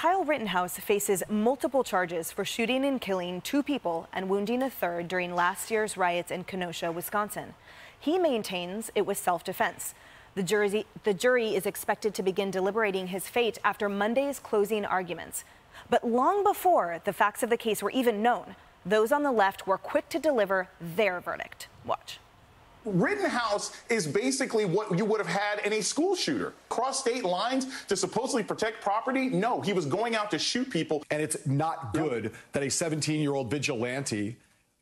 Kyle Rittenhouse faces multiple charges for shooting and killing two people and wounding a third during last year's riots in Kenosha, Wisconsin. He maintains it was self defense. The the jury is expected to begin deliberating his fate after Monday's closing arguments. But long before the facts of the case were even known, those on the left were quick to deliver their verdict. Watch. Rittenhouse is basically what you would have had in a school shooter. Cross state lines to supposedly protect property? No, he was going out to shoot people. And it's not good that a 17 year old vigilante,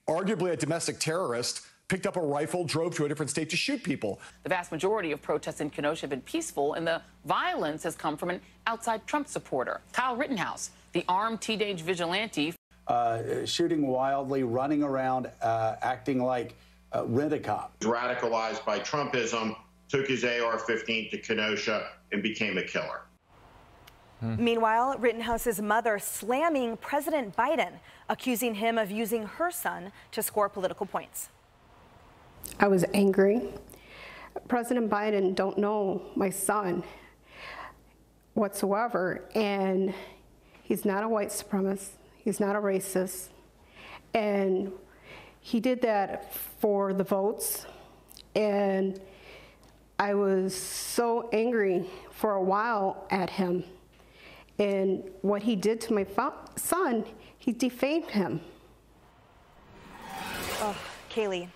arguably a domestic terrorist, picked up a rifle, drove to a different state to shoot people. The vast majority of protests in Kenosha have been peaceful, and the violence has come from an outside Trump supporter, Kyle Rittenhouse, the armed teenage vigilante. Uh, shooting wildly, running around, uh, acting like uh, rent a cop. Radicalized by Trumpism, took his AR 15 to Kenosha, and became a killer. Hmm. Meanwhile, Rittenhouse's mother slamming President Biden, accusing him of using her son to score political points. I was angry. President Biden don't know my son whatsoever, and he's not a white supremacist. He's not a racist, and he did that for the votes, and I was so angry for a while at him. And what he did to my son, he defamed him. Oh, Kayleigh.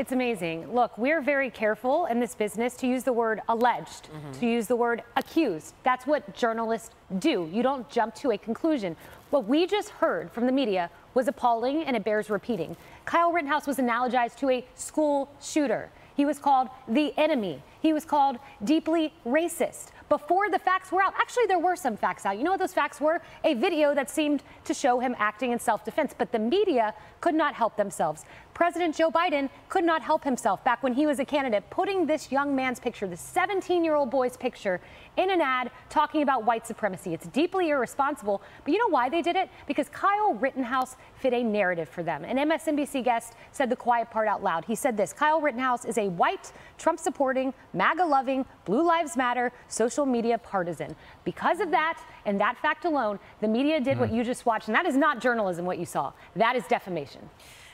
It's amazing. Look, we're very careful in this business to use the word alleged, mm-hmm. to use the word accused. That's what journalists do. You don't jump to a conclusion. What we just heard from the media was appalling and it bears repeating. Kyle Rittenhouse was analogized to a school shooter. He was called the enemy. He was called deeply racist before the facts were out. Actually, there were some facts out. You know what those facts were? A video that seemed to show him acting in self defense, but the media could not help themselves. President Joe Biden could not help himself back when he was a candidate, putting this young man's picture, the 17 year old boy's picture, in an ad talking about white supremacy. It's deeply irresponsible. But you know why they did it? Because Kyle Rittenhouse fit a narrative for them. An MSNBC guest said the quiet part out loud. He said this Kyle Rittenhouse is a white, Trump supporting, MAGA loving, Blue Lives Matter social media partisan. Because of that and that fact alone, the media did mm. what you just watched. And that is not journalism, what you saw. That is defamation.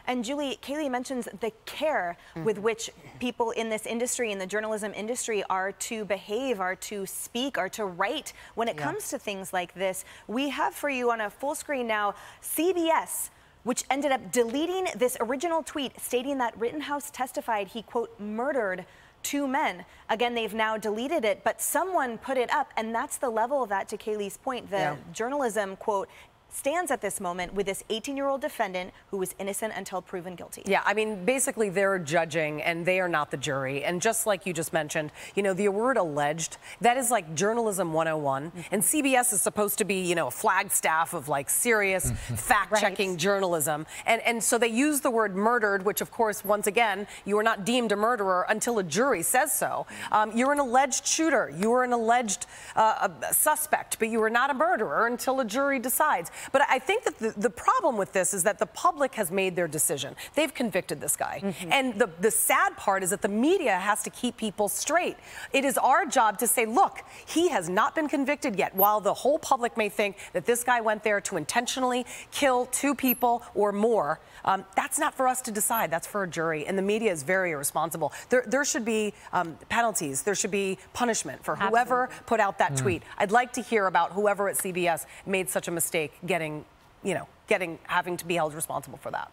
And Julie, Kayleigh mentions the care mm-hmm. with which people in this industry, in the journalism industry, are to behave, are to speak, are to write when it yeah. comes to things like this. We have for you on a full screen now CBS which ended up deleting this original tweet stating that Rittenhouse testified he, quote, murdered two men. Again, they've now deleted it, but someone put it up, and that's the level of that, to Kayleigh's point. The yeah. journalism, quote, stands at this moment with this 18 year old defendant who was innocent until proven guilty. Yeah, I mean, basically, they're judging and they are not the jury. And just like you just mentioned, you know, the word alleged, that is like journalism 101. Mm-hmm. And CBS is supposed to be, you know, a flagstaff of like serious mm-hmm. fact checking right. journalism. And, and so they use the word murdered, which, of course, once again, you are not deemed a murderer until a jury says so. Um, you're an alleged shooter, you are an alleged uh, suspect, but you are not a murderer until a jury decides. But I think that the, the problem with this is that the public has made their decision. They've convicted this guy. Mm-hmm. And the, the sad part is that the media has to keep people straight. It is our job to say, look, he has not been convicted yet. While the whole public may think that this guy went there to intentionally kill two people or more, um, that's not for us to decide. That's for a jury. And the media is very irresponsible. There, there should be um, penalties. There should be punishment for whoever Absolutely. put out that mm. tweet. I'd like to hear about whoever at CBS made such a mistake getting, you know, getting having to be held responsible for that.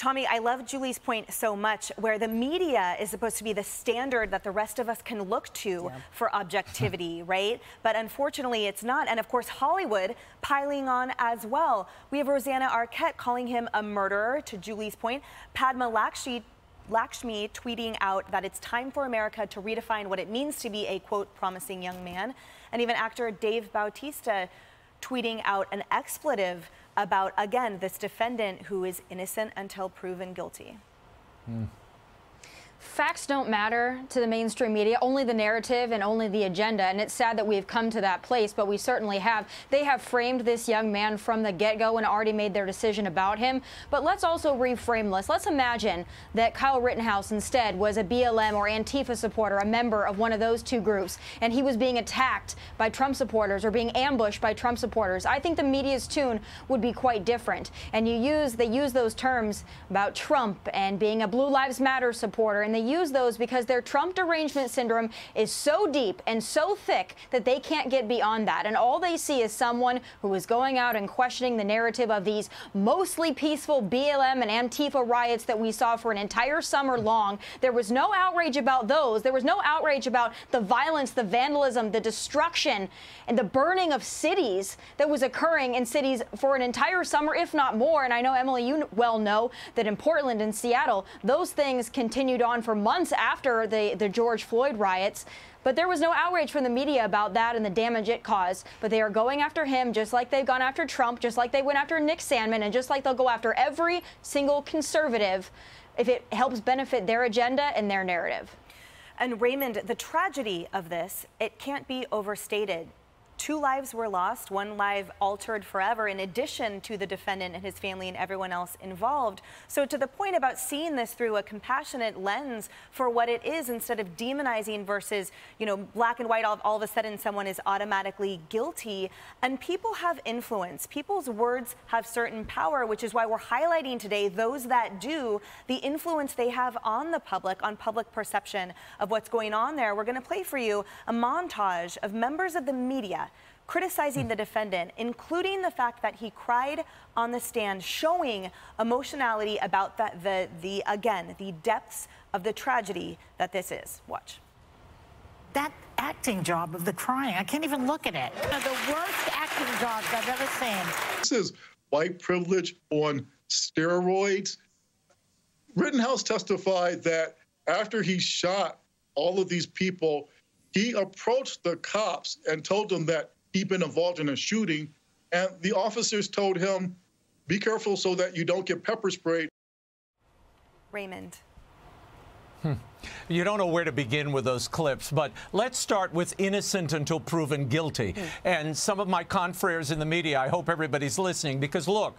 Tomi, I love Julie's point so much, where the media is supposed to be the standard that the rest of us can look to yeah. for objectivity, right? But unfortunately, it's not. And of course, Hollywood piling on as well. We have Rosanna Arquette calling him a murderer, to Julie's point. Padma Lakshmi Lakshmi tweeting out that it's time for America to redefine what it means to be a quote promising young man. And even actor Dave Bautista tweeting out an expletive about, again, this defendant who is innocent until proven guilty. Mm. Facts don't matter to the mainstream media, only the narrative and only the agenda. And it's sad that we've come to that place, but we certainly have. They have framed this young man from the get go and already made their decision about him. But let's also reframe this. Let's imagine that Kyle Rittenhouse instead was a BLM or Antifa supporter, a member of one of those two groups, and he was being attacked by Trump supporters or being ambushed by Trump supporters. I think the media's tune would be quite different. And you use they use those terms about Trump and being a Blue Lives Matter supporter, and they use those because their Trump derangement syndrome is so deep and so thick that they can't get beyond that. And all they see is someone who is going out and questioning the narrative of these mostly peaceful BLM and Antifa riots that we saw for an entire summer long. There was no outrage about those. There was no outrage about the violence, the vandalism, the destruction, and the burning of cities that was occurring in cities for an entire summer, if not more. And I know, Emily, you well know that in Portland and Seattle, those things continued on for months after the, the George Floyd riots. But there was no outrage from the media about that and the damage it caused. But they are going after him just like they've gone after Trump, just like they went after Nick Sandmann, and just like they'll go after every single conservative if it helps benefit their agenda and their narrative. And Raymond, the tragedy of this, it can't be overstated. Two lives were lost, one life altered forever, in addition to the defendant and his family and everyone else involved. So, to the point about seeing this through a compassionate lens for what it is, instead of demonizing versus, you know, black and white, all, all of a sudden someone is automatically guilty. And people have influence. People's words have certain power, which is why we're highlighting today those that do, the influence they have on the public, on public perception of what's going on there. We're going to play for you a montage of members of the media criticizing the defendant, including the fact that he cried on the stand, showing emotionality about the, the, the again, the depths of the tragedy that this is. Watch. That acting job of the crying, I can't even look at it. The worst acting jobs I've ever seen. This is white privilege on steroids. Rittenhouse testified that after he shot all of these people, he approached the cops and told them that he'd been involved in a shooting. And the officers told him, be careful so that you don't get pepper sprayed. Raymond. Hmm. You don't know where to begin with those clips, but let's start with innocent until proven guilty. Mm. And some of my confreres in the media, I hope everybody's listening, because look,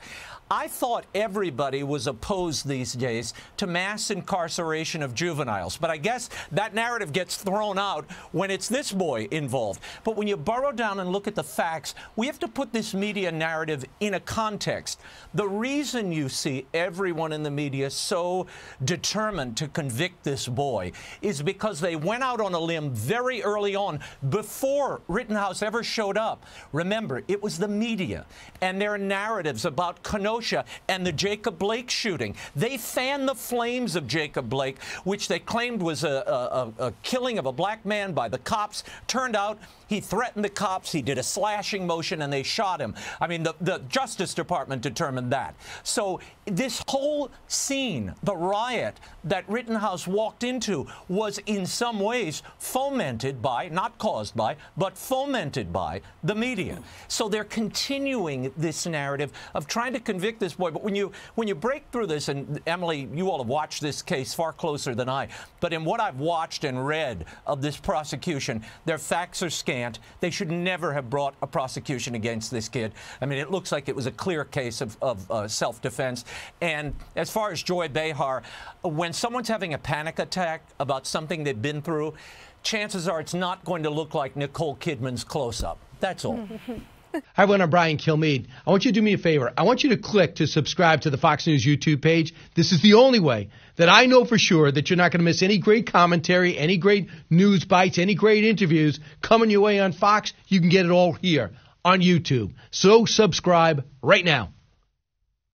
I thought everybody was opposed these days to mass incarceration of juveniles, but I guess that narrative gets thrown out when it's this boy involved. But when you burrow down and look at the facts, we have to put this media narrative in a context. The reason you see everyone in the media so determined to convict this boy is because they went out on a limb very early on before Rittenhouse ever showed up. Remember, it was the media and their narratives about Kenosha and the Jacob Blake shooting. They fanned the flames of Jacob Blake, which they claimed was a, a, a killing of a black man by the cops. Turned out he threatened the cops, he did a slashing motion, and they shot him. I mean, the, the Justice Department determined that. So this whole scene, the riot that Rittenhouse walked into, was in some ways fomented by, not caused by, but fomented by the media. So they're continuing this narrative of trying to convict this boy. But when you when you break through this, and Emily, you all have watched this case far closer than I, but in what I've watched and read of this prosecution, their facts are scant. They should never have brought a prosecution against this kid. I mean, it looks like it was a clear case of, of uh, self-defense. And as far as Joy Behar, when someone's having a panic attack about something they've been through, chances are it's not going to look like Nicole Kidman's close-up. That's all. Hi, everyone. I'm Brian Kilmeade. I want you to do me a favor. I want you to click to subscribe to the Fox News YouTube page. This is the only way that I know for sure that you're not going to miss any great commentary, any great news bites, any great interviews coming your way on Fox. You can get it all here on YouTube. So subscribe right now.